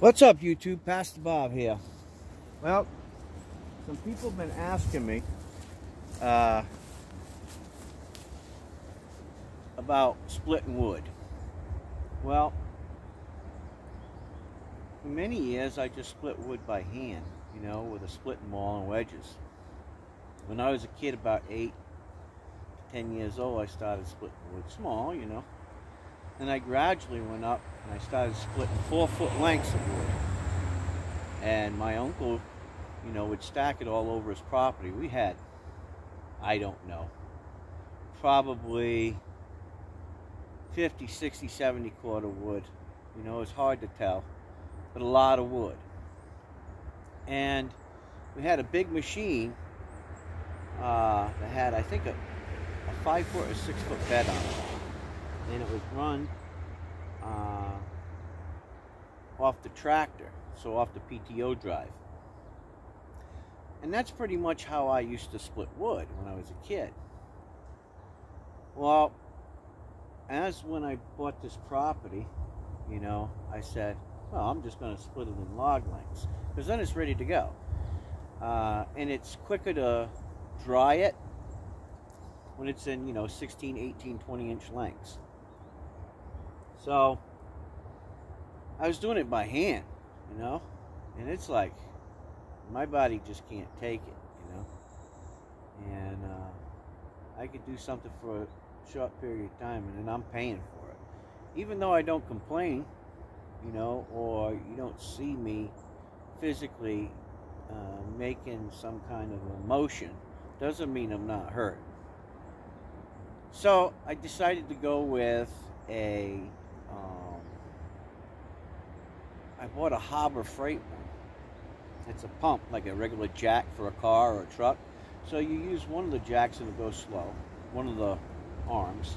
What's up, YouTube? Pastor Bob here. Well, some people have been asking me uh, about splitting wood. Well, for many years I just split wood by hand, you know, with a splitting maul and wedges. When I was a kid, about eight, ten years old, I started splitting wood small, you know. Then I gradually went up and I started splitting four foot lengths of wood. And my uncle, you know, would stack it all over his property. We had, I don't know, probably 50, 60, 70 cord of wood. You know, it's hard to tell, but a lot of wood. And we had a big machine uh, that had, I think, a, a five foot or six foot bed on it and it was run uh, off the tractor, so off the PTO drive. And that's pretty much how I used to split wood when I was a kid. Well, as when I bought this property, you know, I said, well, I'm just going to split it in log lengths because then it's ready to go. Uh, and it's quicker to dry it when it's in, you know, 16, 18, 20 inch lengths. So I was doing it by hand, you know, and it's like my body just can't take it, you know. And uh, I could do something for a short period of time, and then I'm paying for it, even though I don't complain, you know, or you don't see me physically uh, making some kind of emotion. Doesn't mean I'm not hurt. So I decided to go with a um, I bought a Harbor Freight one. It's a pump, like a regular jack for a car or a truck. So you use one of the jacks and it goes slow, one of the arms.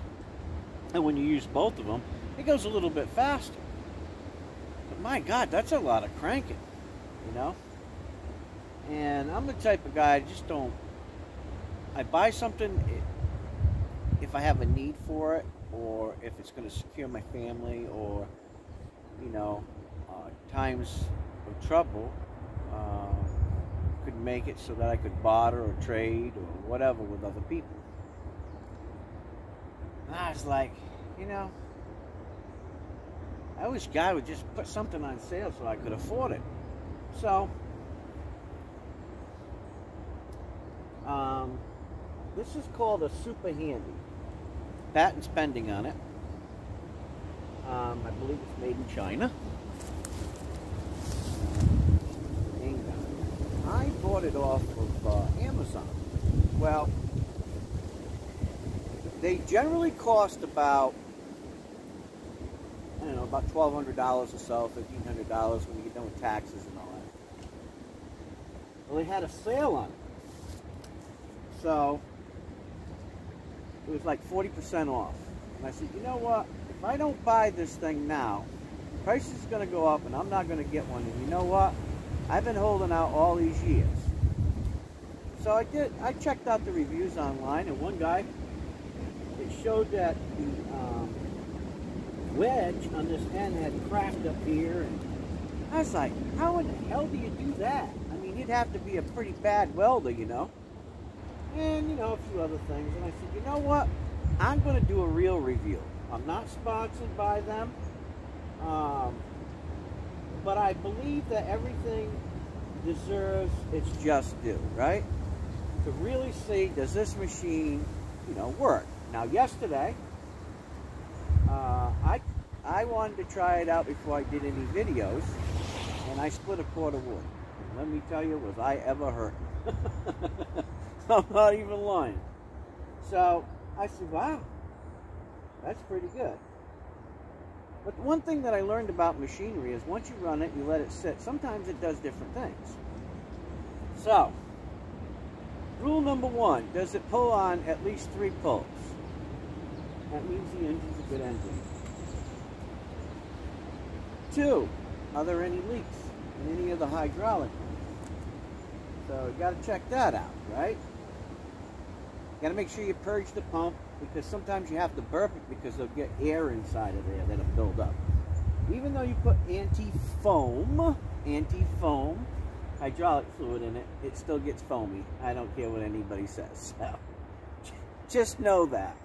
And when you use both of them, it goes a little bit faster. But my God, that's a lot of cranking, you know? And I'm the type of guy, I just don't, I buy something if I have a need for it, or if it's going to secure my family or, you know, times of trouble, uh, could make it so that I could barter or trade or whatever with other people. And I was like, you know, I wish God would just put something on sale so I could afford it. So, um, this is called a SuperHandy Patent pending on it. Um, I believe it's made in China. And I bought it off of uh, Amazon. Well, they generally cost about, I don't know, about $1,200 or so, $1,500 when you get done with taxes and all that. Well, they had a sale on it. So, it was like 40% off. And I said, you know what? If I don't buy this thing now, the price is going to go up and I'm not going to get one. And you know what? I've been holding out all these years. So I did. I checked out the reviews online, and one guy, it showed that the um, wedge on this end had cracked up here, and I was like, how in the hell do you do that? I mean, you'd have to be a pretty bad welder, you know and you know a few other things and I said you know what I'm going to do a real review I'm not sponsored by them um, but I believe that everything deserves its just due right to really see does this machine you know work now yesterday uh, I I wanted to try it out before I did any videos and I split a cord of wood and let me tell you was I ever hurt I'm not even lying. So I said, wow, that's pretty good. But one thing that I learned about machinery is once you run it, you let it sit. Sometimes it does different things. So, rule number one, does it pull on at least three pulls? That means the engine's a good engine. Two, are there any leaks in any of the hydraulic? So you got to check that out, right? You got to make sure you purge the pump because sometimes you have to burp it because they'll get air inside of there that'll build up. even though you put anti-foam, anti-foam hydraulic fluid in it, it still gets foamy. I don't care what anybody says. So, just know that.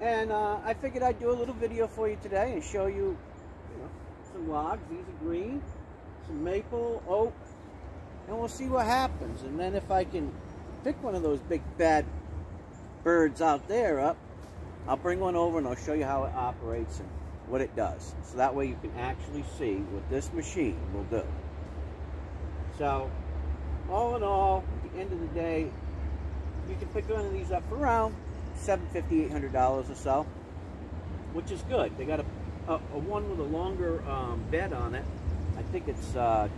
And uh, I figured I'd do a little video for you today and show you, you know, some logs. These are green, some maple, oak, and we'll see what happens. And then if I can pick one of those big bad birds out there up, I'll bring one over and I'll show you how it operates and what it does. So that way you can actually see what this machine will do. So, all in all, at the end of the day, you can pick one of these up for around $750, $800 or so, which is good. They got a, a, a one with a longer um, bed on it. I think it's uh,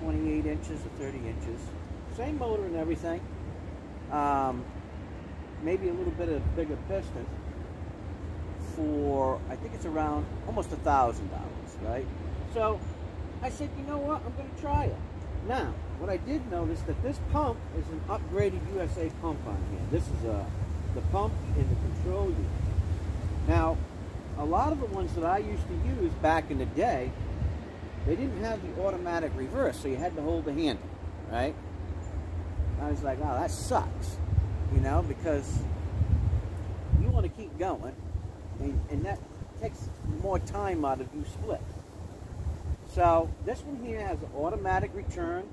28 inches or 30 inches. Same motor and everything. Um, maybe a little bit of bigger piston for, I think it's around almost a $1,000, right? So I said, you know what, I'm going to try it. Now, what I did notice that this pump is an upgraded USA pump on here. This is a, uh, the pump in the control unit. Now, a lot of the ones that I used to use back in the day, they didn't have the automatic reverse, so you had to hold the handle, right? I was like, oh, that sucks, you know, because you want to keep going, and, and that takes more time out of you split. So this one here has an automatic return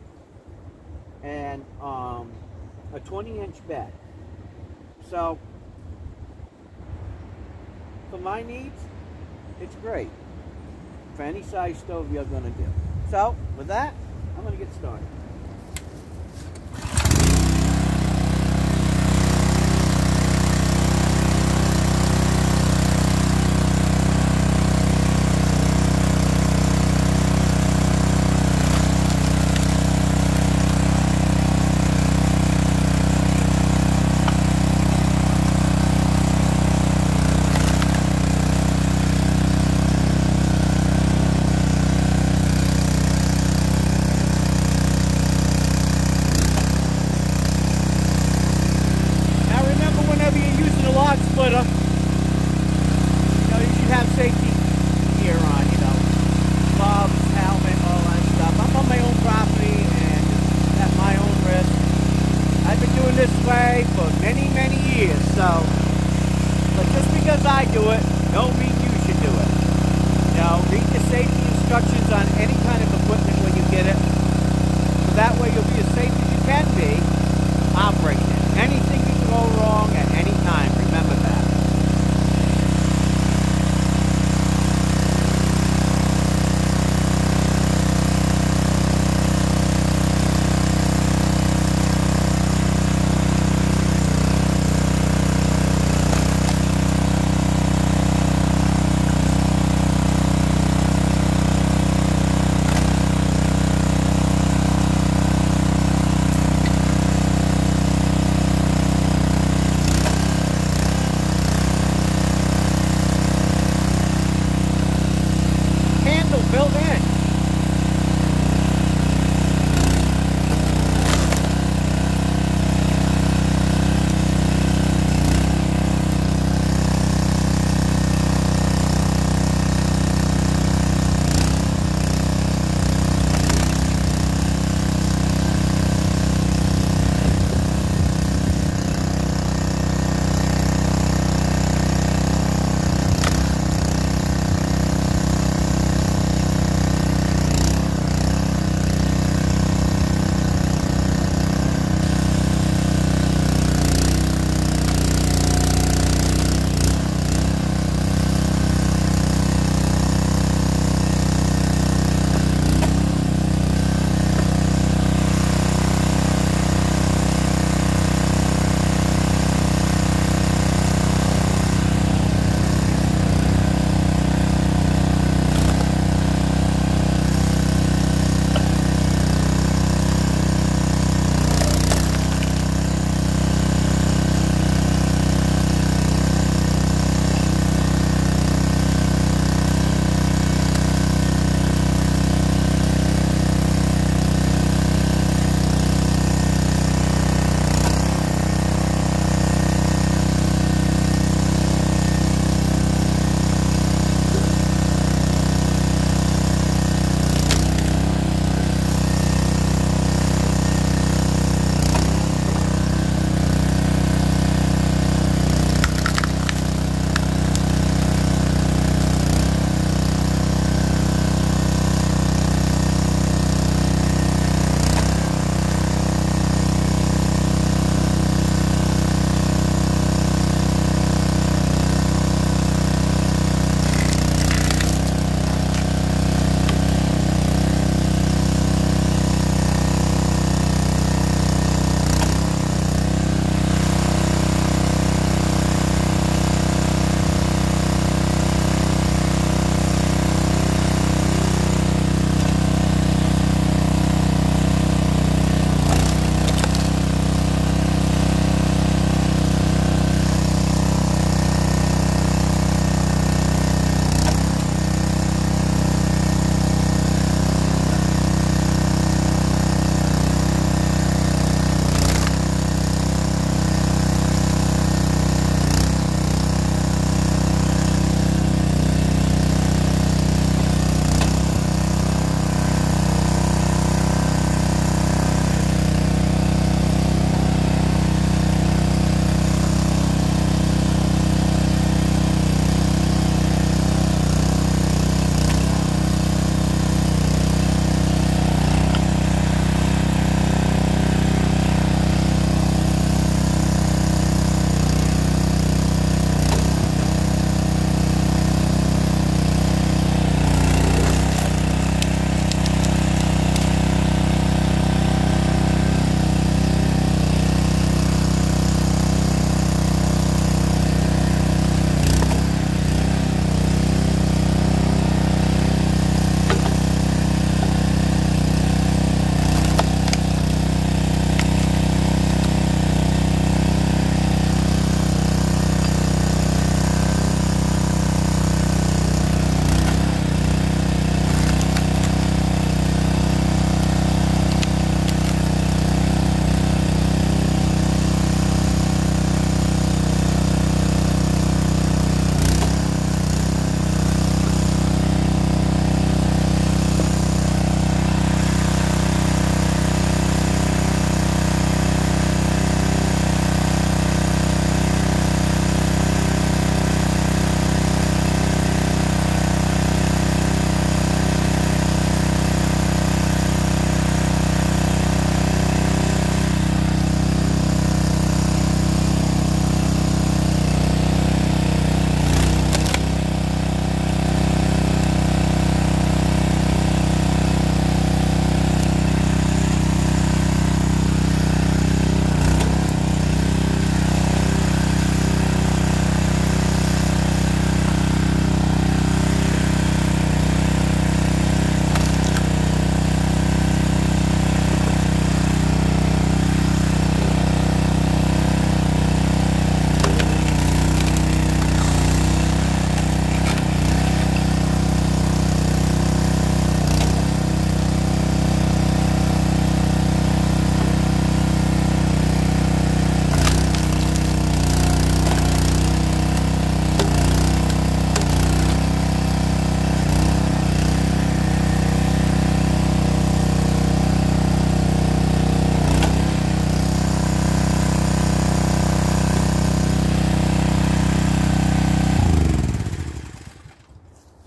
and um, a 20 inch bed. So for my needs, it's great. For any size stove you're going to do. So with that, I'm going to get started. just because I do it, don't mean you should do it. Now, read the safety instructions on any kind of equipment when you get it. So that way you'll be as safe as you can be operating it. Anything can go wrong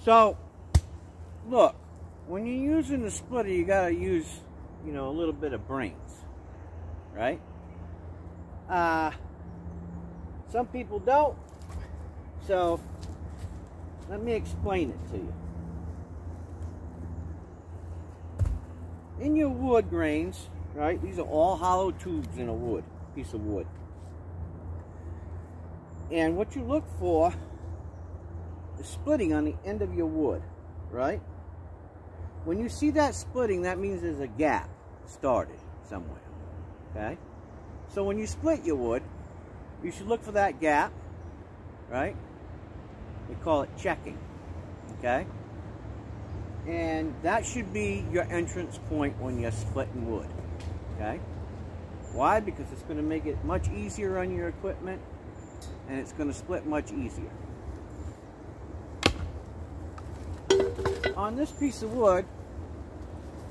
So, look, when you're using the splitter, you gotta use, you know, a little bit of brains, right? Uh, some people don't. So, let me explain it to you. In your wood grains, right, these are all hollow tubes in a wood, piece of wood. And what you look for splitting on the end of your wood, right? When you see that splitting, that means there's a gap started somewhere, okay? So when you split your wood, you should look for that gap, right? We call it checking, okay? And that should be your entrance point when you're splitting wood, okay? Why? Because it's going to make it much easier on your equipment and it's going to split much easier. On this piece of wood,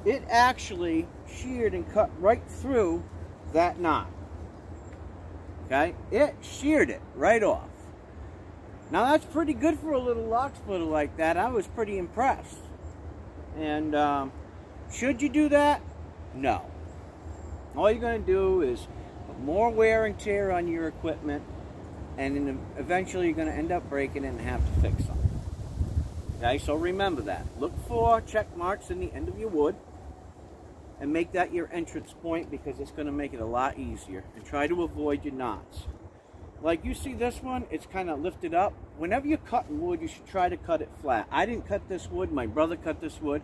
it actually sheared and cut right through that knot. Okay? It sheared it right off. Now that's pretty good for a little log splitter like that. I was pretty impressed. And um, should you do that? No. All you're going to do is put more wear and tear on your equipment and then eventually you're going to end up breaking it and have to fix them. Okay, so remember that. Look for check marks in the end of your wood and make that your entrance point because it's going to make it a lot easier. And try to avoid your knots. Like you see this one, it's kind of lifted up. Whenever you're cutting wood, you should try to cut it flat. I didn't cut this wood. My brother cut this wood.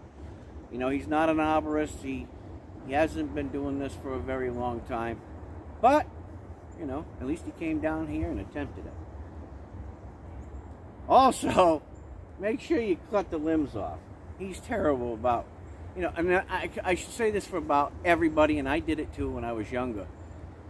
You know, he's not an arborist. He, he hasn't been doing this for a very long time. But you know, at least he came down here and attempted it. Also, make sure you cut the limbs off. He's terrible about, you know, I I, I should say this for about everybody, and I did it too when I was younger.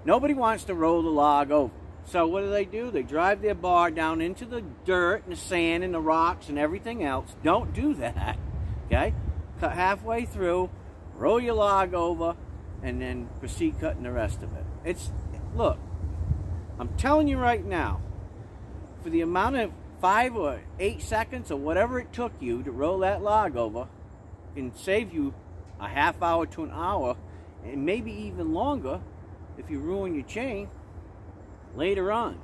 Nobody wants to roll the log over. So what do they do? They drive their bar down into the dirt and the sand and the rocks and everything else. Don't do that, okay? Cut halfway through, roll your log over, and then proceed cutting the rest of it. It's, look, I'm telling you right now, for the amount of five or eight seconds or whatever it took you to roll that log over, can save you a half hour to an hour, and maybe even longer if you ruin your chain later on.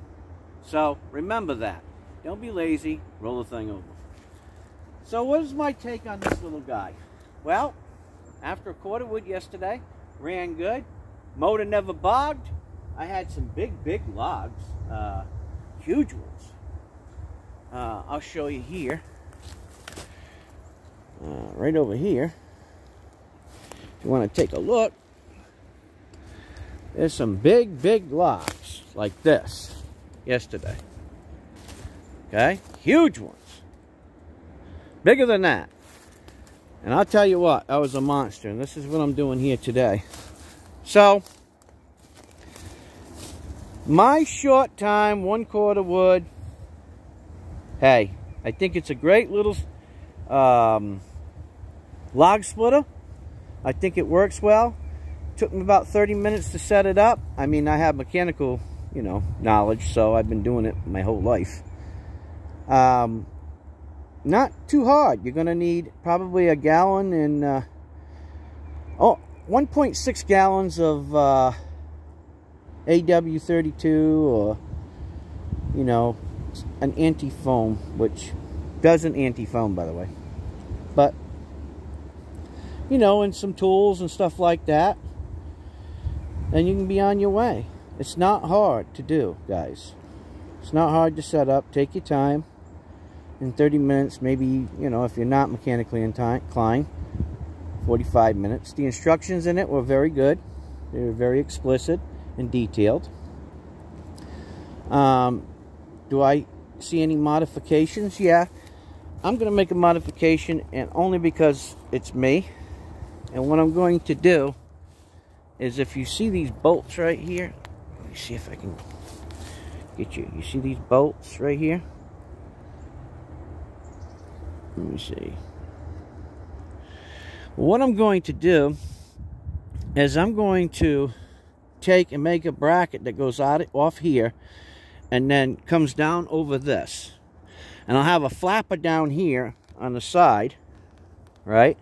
So remember that. Don't be lazy, roll the thing over. So what is my take on this little guy? Well, after a cord of wood yesterday, ran good, motor never bogged, I had some big, big logs, uh, huge ones. Uh, I'll show you here. Uh, right over here. If you want to take a look, there's some big, big logs like this yesterday. Okay? Huge ones. Bigger than that. And I'll tell you what, that was a monster. And this is what I'm doing here today. So, my short time, one cord of wood, hey, I think it's a great little um, log splitter. I think it works well. Took me about 30 minutes to set it up. I mean, I have mechanical, you know, knowledge, so I've been doing it my whole life. Um, not too hard. You're going to need probably a gallon and, uh, oh, 1.6 gallons of uh, AW32 or, you know, an anti-foam, which doesn't anti-foam, by the way. But, you know, and some tools and stuff like that. And you can be on your way. It's not hard to do, guys. It's not hard to set up. Take your time. In 30 minutes, maybe, you know, if you're not mechanically inclined, 45 minutes. The instructions in it were very good. They were very explicit and detailed. Um, do I see any modifications? Yeah. I'm going to make a modification and only because it's me. And what I'm going to do is if you see these bolts right here, let me see if I can get you. You see these bolts right here? Let me see. What I'm going to do is I'm going to take and make a bracket that goes out off here and then comes down over this. And I'll have a flapper down here on the side, right?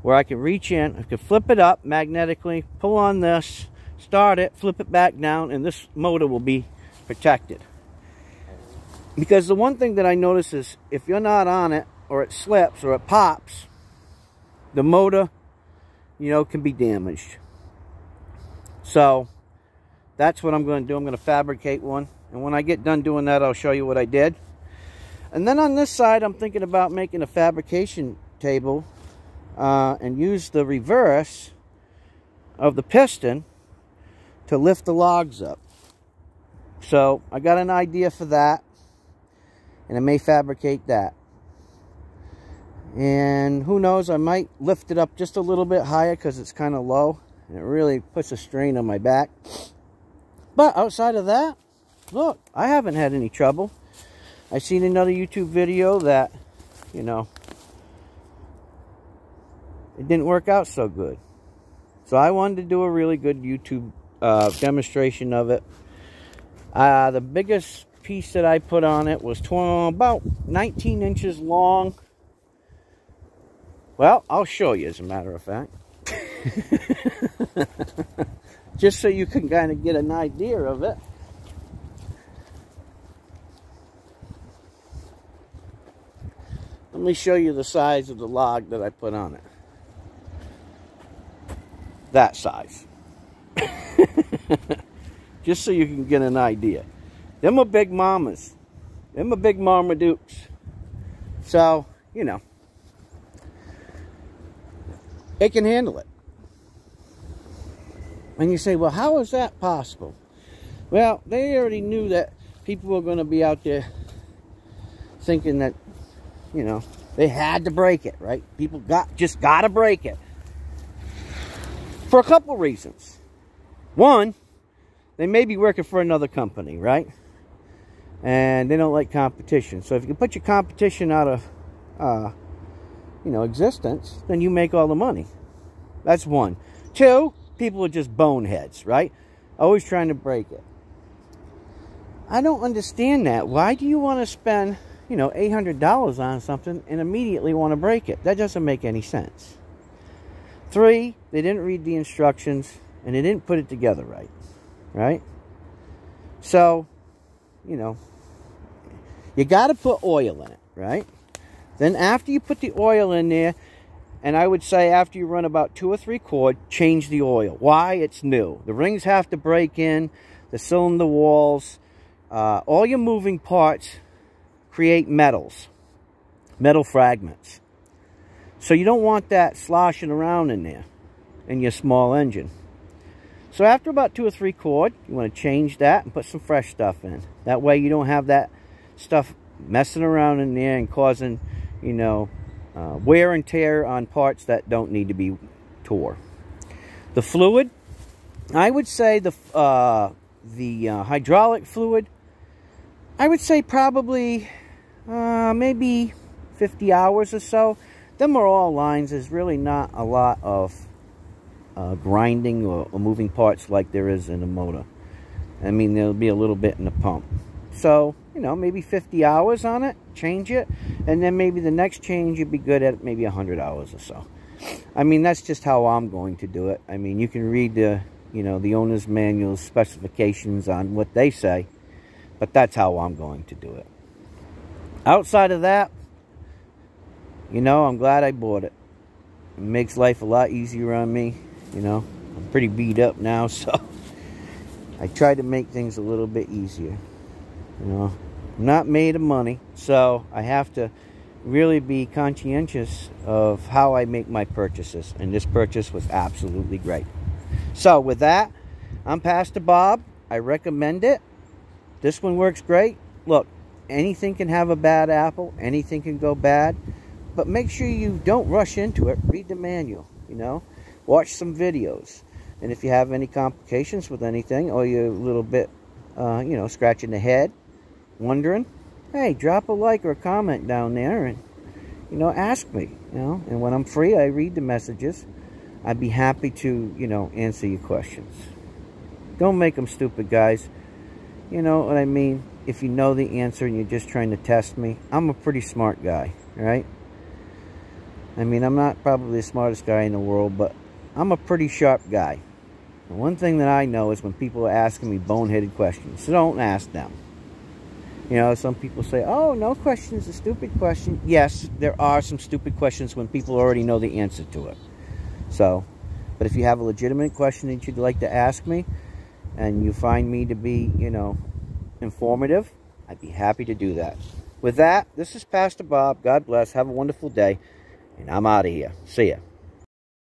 Where I can reach in, I can flip it up magnetically, pull on this, start it, flip it back down, and this motor will be protected. Because the one thing that I notice is if you're not on it, or it slips, or it pops, the motor, you know, can be damaged. So, that's what I'm going to do. I'm going to fabricate one. And when I get done doing that, I'll show you what I did. And then on this side, I'm thinking about making a fabrication table uh, and use the reverse of the piston to lift the logs up. So I got an idea for that and I may fabricate that. And who knows, I might lift it up just a little bit higher because it's kind of low. And it really puts a strain on my back. But outside of that, look, I haven't had any trouble. I seen another YouTube video that, you know, it didn't work out so good. So I wanted to do a really good YouTube uh, demonstration of it. Uh, the biggest piece that I put on it was about 19 inches long. Well, I'll show you as a matter of fact. Just so you can kind of get an idea of it. Let me show you the size of the log that I put on it. That size. Just so you can get an idea. Them are big mamas. Them are big Marmadukes. So, you know. It can handle it. And you say, well, how is that possible? Well, they already knew that people were going to be out there thinking that you know, they had to break it, right? People got just got to break it. For a couple reasons. One, they may be working for another company, right? And they don't like competition. So if you can put your competition out of, uh, you know, existence, then you make all the money. That's one. Two, people are just boneheads, right? Always trying to break it. I don't understand that. Why do you want to spend you know, $800 on something and immediately want to break it. That doesn't make any sense. Three, they didn't read the instructions and they didn't put it together right. Right? So, you know, you got to put oil in it, right? Then after you put the oil in there, and I would say after you run about two or three cord, change the oil. Why? It's new. The rings have to break in, the cylinder walls, uh, all your moving parts create metals, metal fragments. So you don't want that sloshing around in there in your small engine. So after about two or three cord, you want to change that and put some fresh stuff in. That way you don't have that stuff messing around in there and causing, you know, uh, wear and tear on parts that don't need to be tore. The fluid, I would say the, uh, the uh, hydraulic fluid, I would say probably uh, maybe 50 hours or so. Them are all lines. There's really not a lot of uh, grinding or, or, moving parts like there is in a motor. I mean, there'll be a little bit in the pump. So, you know, maybe 50 hours on it, change it, and then maybe the next change you'd be good at maybe 100 hours or so. I mean, that's just how I'm going to do it. I mean, you can read the, you know, the owner's manual specifications on what they say, but that's how I'm going to do it. Outside of that, you know, I'm glad I bought it. It makes life a lot easier on me. You know, I'm pretty beat up now, so I try to make things a little bit easier. You know, I'm not made of money, so I have to really be conscientious of how I make my purchases. And this purchase was absolutely great. So with that, I'm Pastor Bob. I recommend it. This one works great. Look, anything can have a bad apple, anything can go bad, but make sure you don't rush into it. Read the manual, you know, watch some videos. And if you have any complications with anything, or you're a little bit, uh, you know, scratching the head, wondering, hey, drop a like or a comment down there and, you know, ask me, you know. And when I'm free, I read the messages. I'd be happy to, you know, answer your questions. Don't make them stupid, guys. You know what I mean? if you know the answer and you're just trying to test me, I'm a pretty smart guy, right? I mean, I'm not probably the smartest guy in the world, but I'm a pretty sharp guy. And one thing that I know is when people are asking me boneheaded questions, so don't ask them. You know, some people say, oh, no question is a stupid question. Yes, there are some stupid questions when people already know the answer to it. So, but if you have a legitimate question that you'd like to ask me, and you find me to be, you know, informative, I'd be happy to do that. With that, this is Pastor Bob. God bless. Have a wonderful day. And I'm out of here. See ya.